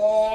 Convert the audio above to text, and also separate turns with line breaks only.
or